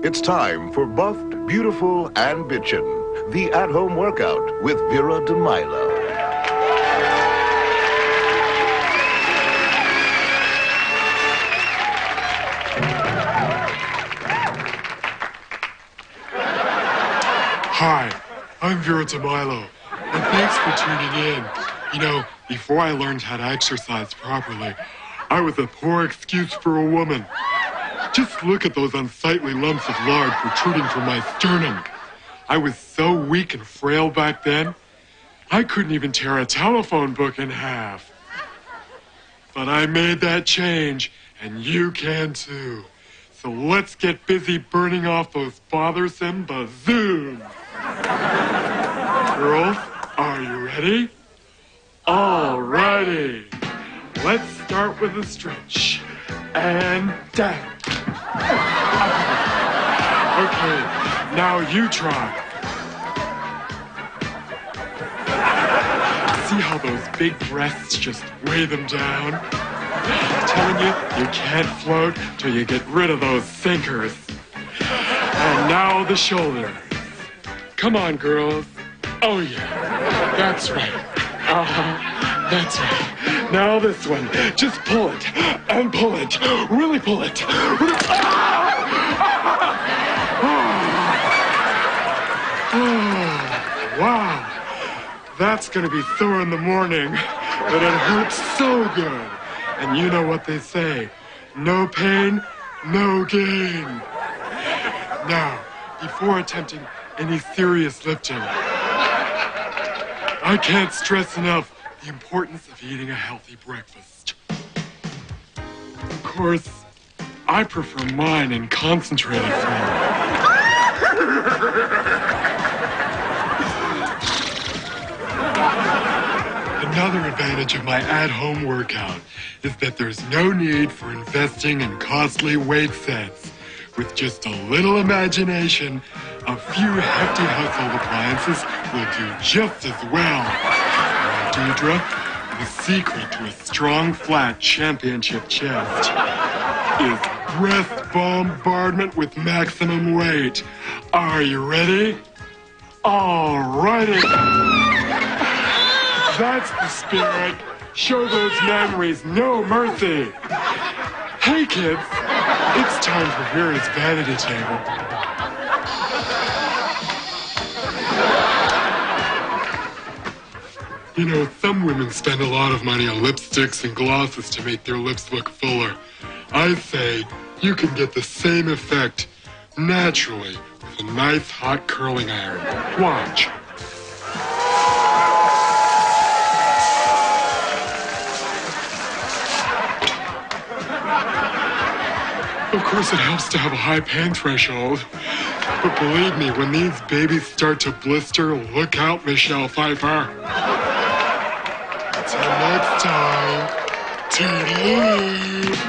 It's time for Buffed, Beautiful, and Bitchin', the at-home workout with Vera De Milo. Hi, I'm Vera De Milo, and thanks for tuning in. You know, before I learned how to exercise properly, I was a poor excuse for a woman. Just look at those unsightly lumps of lard protruding from my sternum. I was so weak and frail back then, I couldn't even tear a telephone book in half. But I made that change, and you can too. So let's get busy burning off those bothersome bazooms. Girls, are you ready? All righty. Let's start with a stretch. And down. Okay, now you try. See how those big breasts just weigh them down? I'm telling you, you can't float till you get rid of those sinkers. And now the shoulders. Come on, girls. Oh, yeah. That's right. Uh-huh. That's right. Now this one. Just pull it. And pull it. Really pull it. Wow. That's gonna be sore in the morning, but it hurts so good. And you know what they say. No pain, no gain. Now, before attempting any serious lifting, I can't stress enough the importance of eating a healthy breakfast. Of course, I prefer mine in concentrated form. Another advantage of my at-home workout is that there's no need for investing in costly weight sets. With just a little imagination, a few hefty household appliances will do just as well. Deidre, the secret to a strong, flat championship chest is breast bombardment with maximum weight. Are you ready? All righty. That's the spirit. Show those mammaries no mercy. Hey, kids. It's time for Vera's vanity table. You know, some women spend a lot of money on lipsticks and glosses to make their lips look fuller. I say you can get the same effect naturally with a nice hot curling iron. Watch. Of course, it helps to have a high pain threshold. But believe me, when these babies start to blister, look out, Michelle Pfeiffer. Until next time, toodaloo.